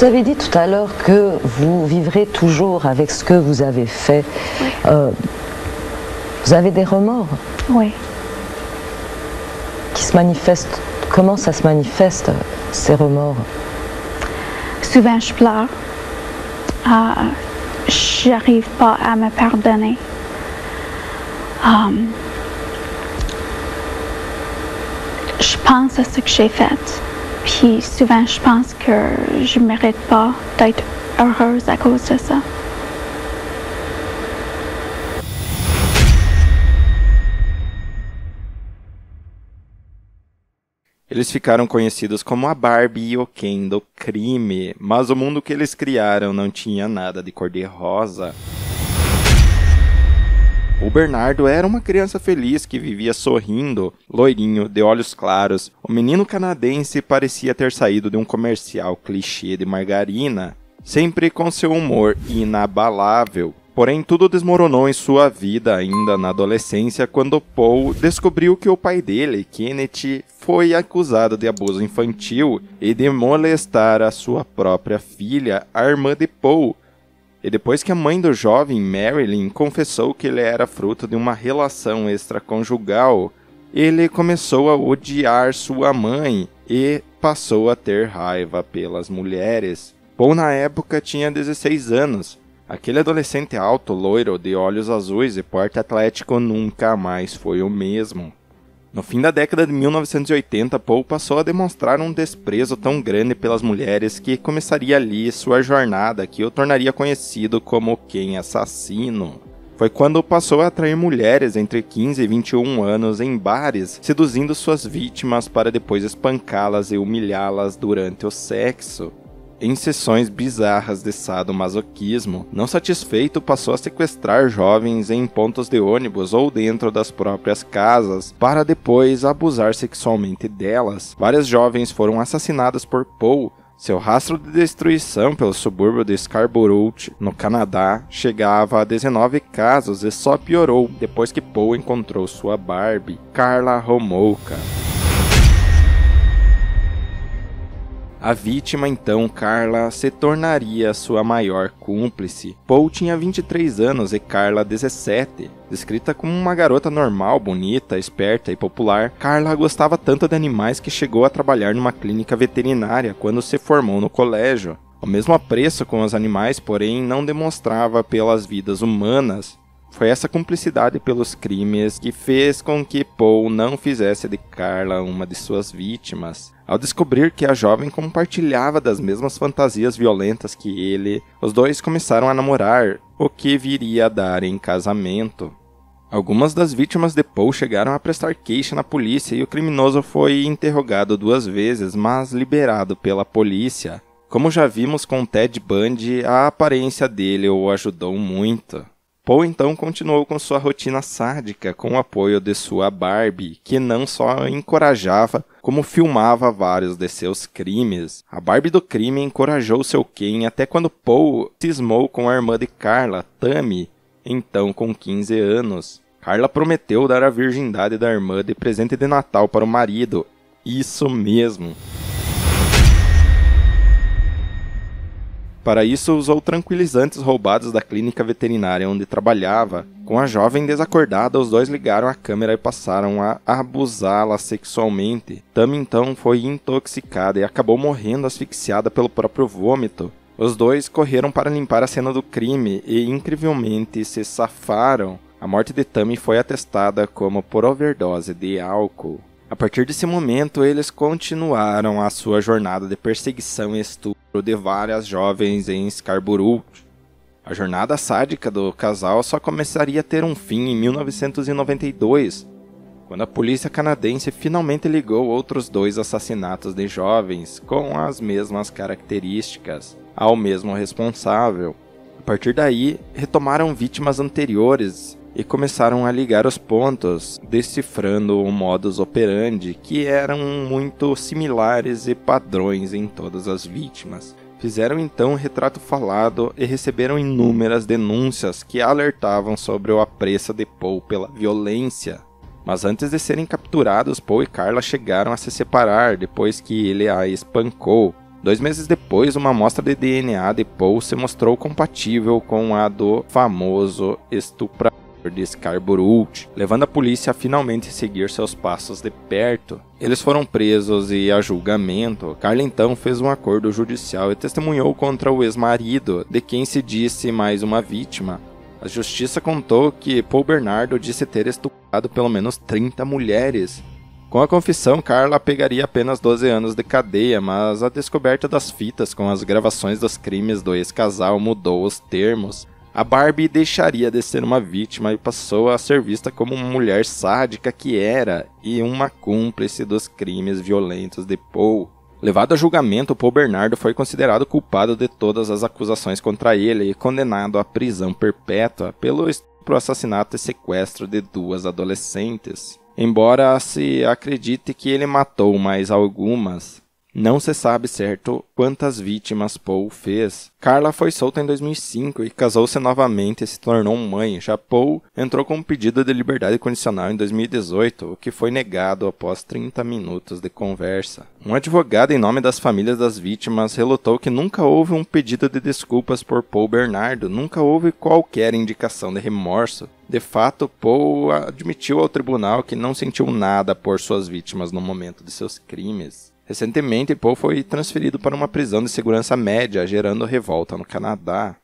Vous avez dit tout à l'heure que vous vivrez toujours avec ce que vous avez fait. Euh, vous avez des remords Oui. qui se manifestent. Comment ça se manifeste, ces remords? Souvent, je pleure. Euh, J'arrive pas à me pardonner. Um, je pense à ce que j'ai fait. Puis souvent, je pense que je ne mérite pas d'être heureuse à cause de ça. Eles ficaram conhecidos como a Barbie e o Ken do crime, mas o mundo que eles criaram não tinha nada de cor-de-rosa. O Bernardo era uma criança feliz que vivia sorrindo, loirinho, de olhos claros. O menino canadense parecia ter saído de um comercial clichê de margarina, sempre com seu humor inabalável. Porém, tudo desmoronou em sua vida ainda na adolescência quando Paul descobriu que o pai dele, Kenneth, foi acusado de abuso infantil e de molestar a sua própria filha, a irmã de Paul. E depois que a mãe do jovem, Marilyn, confessou que ele era fruto de uma relação extraconjugal, ele começou a odiar sua mãe e passou a ter raiva pelas mulheres. Paul, na época, tinha 16 anos. Aquele adolescente alto, loiro, de olhos azuis e porte atlético nunca mais foi o mesmo. No fim da década de 1980, Paul passou a demonstrar um desprezo tão grande pelas mulheres que começaria ali sua jornada que o tornaria conhecido como Ken Assassino. Foi quando passou a atrair mulheres entre 15 e 21 anos em bares, seduzindo suas vítimas para depois espancá-las e humilhá-las durante o sexo em sessões bizarras de sadomasoquismo. Não satisfeito, passou a sequestrar jovens em pontos de ônibus ou dentro das próprias casas, para depois abusar sexualmente delas. Várias jovens foram assassinadas por Paul, seu rastro de destruição pelo subúrbio de Scarborough, no Canadá, chegava a 19 casos e só piorou depois que Paul encontrou sua Barbie, Carla Romolka. A vítima, então, Carla, se tornaria sua maior cúmplice. Paul tinha 23 anos e Carla 17. Descrita como uma garota normal, bonita, esperta e popular, Carla gostava tanto de animais que chegou a trabalhar numa clínica veterinária quando se formou no colégio. O mesmo apreço com os animais, porém, não demonstrava pelas vidas humanas. Foi essa cumplicidade pelos crimes que fez com que Paul não fizesse de Carla uma de suas vítimas. Ao descobrir que a jovem compartilhava das mesmas fantasias violentas que ele, os dois começaram a namorar, o que viria a dar em casamento. Algumas das vítimas de Paul chegaram a prestar queixa na polícia e o criminoso foi interrogado duas vezes, mas liberado pela polícia. Como já vimos com Ted Bundy, a aparência dele o ajudou muito. Paul então continuou com sua rotina sádica com o apoio de sua Barbie, que não só encorajava, como filmava vários de seus crimes. A Barbie do crime encorajou seu Ken até quando Paul cismou com a irmã de Carla, Tammy, então com 15 anos. Carla prometeu dar a virgindade da irmã de presente de Natal para o marido. Isso mesmo. Para isso, usou tranquilizantes roubados da clínica veterinária onde trabalhava. Com a jovem desacordada, os dois ligaram a câmera e passaram a abusá-la sexualmente. Tam então foi intoxicada e acabou morrendo asfixiada pelo próprio vômito. Os dois correram para limpar a cena do crime e, incrivelmente, se safaram. A morte de Tammy foi atestada como por overdose de álcool. A partir desse momento, eles continuaram a sua jornada de perseguição e estupro de várias jovens em Scarborough. A jornada sádica do casal só começaria a ter um fim em 1992, quando a polícia canadense finalmente ligou outros dois assassinatos de jovens com as mesmas características ao mesmo responsável. A partir daí, retomaram vítimas anteriores e começaram a ligar os pontos, decifrando o modus operandi que eram muito similares e padrões em todas as vítimas. Fizeram então um retrato falado e receberam inúmeras denúncias que alertavam sobre o apreço de Paul pela violência. Mas antes de serem capturados, Paul e Carla chegaram a se separar depois que ele a espancou. Dois meses depois, uma amostra de DNA de Paul se mostrou compatível com a do famoso estuprador de Scarborough, levando a polícia a finalmente seguir seus passos de perto. Eles foram presos e, a julgamento, Carla então fez um acordo judicial e testemunhou contra o ex-marido, de quem se disse mais uma vítima. A justiça contou que Paul Bernardo disse ter estuprado pelo menos 30 mulheres, com a confissão, Carla pegaria apenas 12 anos de cadeia, mas a descoberta das fitas com as gravações dos crimes do ex-casal mudou os termos. A Barbie deixaria de ser uma vítima e passou a ser vista como uma mulher sádica que era e uma cúmplice dos crimes violentos de Paul. Levado a julgamento, Paul Bernardo foi considerado culpado de todas as acusações contra ele e condenado à prisão perpétua pelo estupro, assassinato e sequestro de duas adolescentes. Embora se acredite que ele matou mais algumas, não se sabe certo quantas vítimas Paul fez. Carla foi solta em 2005 e casou-se novamente e se tornou mãe. Já Paul entrou com um pedido de liberdade condicional em 2018, o que foi negado após 30 minutos de conversa. Um advogado em nome das famílias das vítimas relatou que nunca houve um pedido de desculpas por Paul Bernardo, nunca houve qualquer indicação de remorso. De fato, Paul admitiu ao tribunal que não sentiu nada por suas vítimas no momento de seus crimes. Recentemente, Paul foi transferido para uma prisão de segurança média, gerando revolta no Canadá.